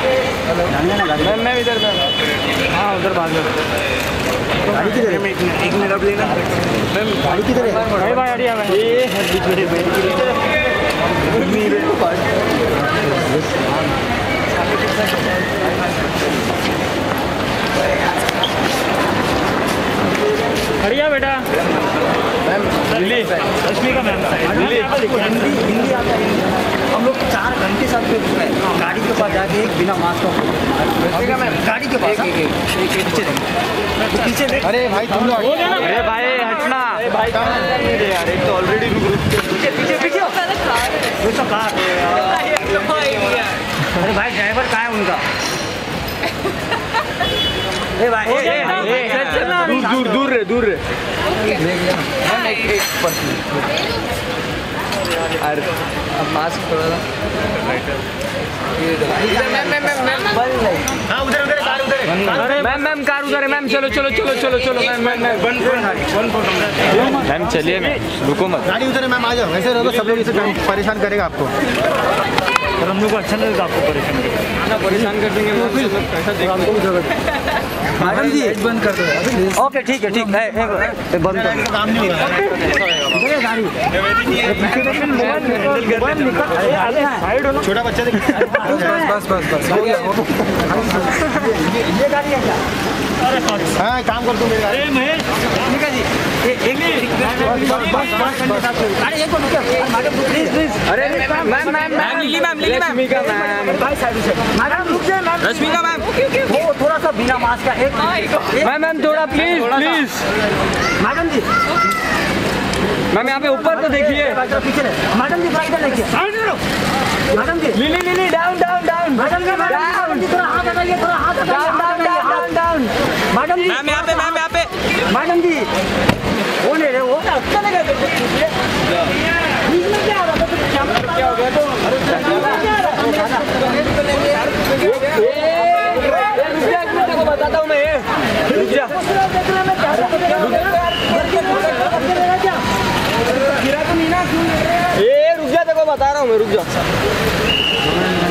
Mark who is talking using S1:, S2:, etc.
S1: मैं मैं इधर मैं। हाँ उधर बात
S2: गाड़ी किधर है?
S1: एक मिनट अब लेना।
S2: गाड़ी किधर है?
S1: भाई भाई ये है बीच में अड़िया बेटा। मैम दिल्ली। रश्मि का मैम
S2: हिंदी हिंदी आता है हम लोग चार घंटे साथ में रुक रहे हैं गाड़ी के पास जाके एक बिना मास्क का मैम गाड़ी के पास? पीछे पीछे
S3: अरे भाई तुम लोग
S1: अरे भाई हटना भाई यार एक तो ऑलरेडी रुक
S2: पीछे पीछे पीछे। तो कार अरे भाई ड्राइवर कहाँ है उनका?
S1: दूर दूर दूर रे। दूर रे।
S3: अरे अब मास्क थोड़ा सा।
S2: हाँ उधर उधर कार उधर।
S1: मैम मैम कार उधर है। मैम चलो चलो चलो चलो चलो मैम मैम मैम। मैम चलिए मैम रुको मत।
S3: गाड़ी उधर है मैम आ जाओ। ऐसे रहो सब लोग इसे परेशान करेगा आपको।
S2: और हम लोग को अच्छा लगेगा आपको परेशान करके
S1: परेशान कर देंगे देखो
S2: मैडम जी बंद कर दो। ओके ठीक है ठीक है बंद कर
S3: काम नहीं हो छोटा बच्चा देख
S2: बस बस बस हो गया ये गाड़ी है क्या?
S3: हाँ काम कर तू मेरी गाड़ी।
S2: है जी।
S1: मैम मैम मैम
S2: थोड़ा
S1: please please
S2: madam ji
S1: ma'am यहाँ पे ऊपर तो देखिए।
S2: मैडम जी मैडम जी
S1: Lily Lily down down down
S2: madam जी मैडम जी थोड़ा हाथ हटाइए थोड़ा हाथ हटाइए
S1: डाउन
S2: हाथ
S1: डाउन
S2: हटाइए,
S1: डाउन
S2: हाथ।
S1: डाउन
S2: मैडम जी
S1: मैम यहाँ पे मैम यहाँ पे
S2: मैडम जी वो ले रहे हो रहा था क्या हो गया तो
S1: बताता हूँ मैं रुक जा रुक जा देखो बता रहा हूँ मैं रुक जा